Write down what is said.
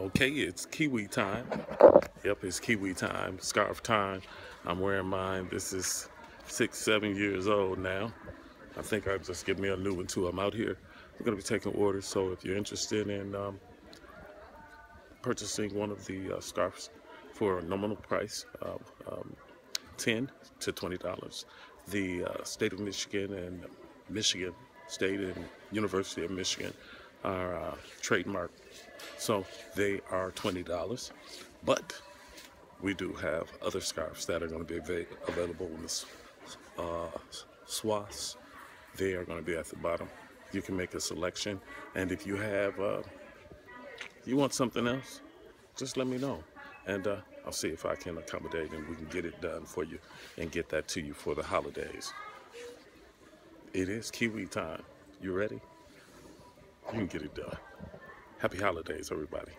Okay, it's Kiwi time. Yep, it's Kiwi time, scarf time. I'm wearing mine. This is six, seven years old now. I think I'll just give me a new one too. I'm out here. We're going to be taking orders. So if you're interested in um, purchasing one of the uh, scarves for a nominal price of um, 10 to $20, the uh, state of Michigan and Michigan State and University of Michigan are uh, trademark. So they are $20. But we do have other scarves that are going to be ava- available in the uh, swaths. They are going to be at the bottom. You can make a selection. And if you have, uh, you want something else, just let me know. And uh, I'll see if I can accommodate and we can get it done for you and get that to you for the holidays. It is Kiwi time. You ready? You can get it done. Happy holidays, everybody.